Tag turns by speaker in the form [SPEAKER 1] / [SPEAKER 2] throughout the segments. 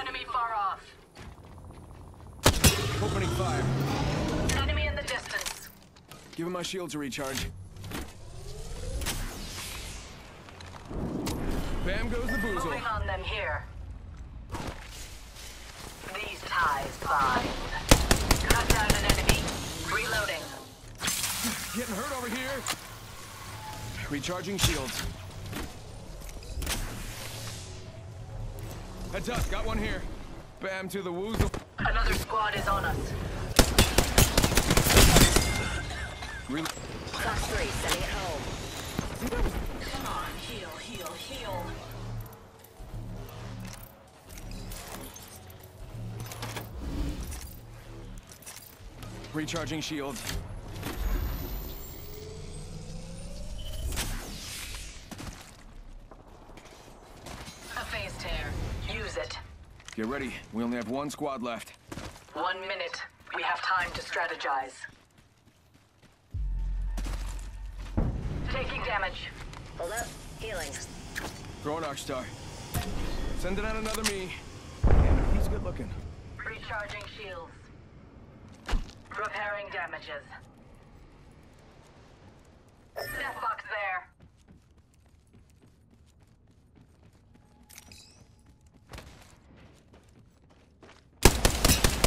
[SPEAKER 1] Enemy far off.
[SPEAKER 2] Opening fire.
[SPEAKER 1] Enemy in the distance.
[SPEAKER 2] Give him my shields a recharge. Bam goes the boozle.
[SPEAKER 1] Moving on them here. These ties bind. Cut down an enemy. Reloading.
[SPEAKER 2] Getting hurt over here. Recharging shields. Heads up, got one here. Bam to the woozle.
[SPEAKER 1] Another squad is on us.
[SPEAKER 2] Re
[SPEAKER 3] Fox 3, sending it home.
[SPEAKER 1] Come on, heal, heal, heal.
[SPEAKER 2] recharging shields.
[SPEAKER 1] A phase tear. Use it.
[SPEAKER 2] Get ready. We only have one squad left.
[SPEAKER 1] One minute. We have time to strategize. Taking damage.
[SPEAKER 3] Hold up. Healing.
[SPEAKER 2] Throwing Arcstar. Sending out another me. And he's good looking.
[SPEAKER 1] Recharging shields. Repairing damages. Death box there.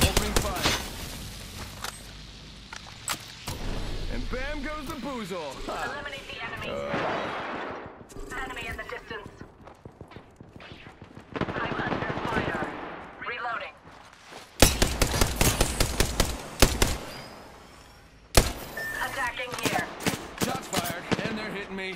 [SPEAKER 2] Opening fire. And bam goes the boozle.
[SPEAKER 1] Eliminate the enemy. Uh. Enemy in the distance. I'm under fire. Reloading. Attacking here.
[SPEAKER 2] Shots fired, and they're hitting me.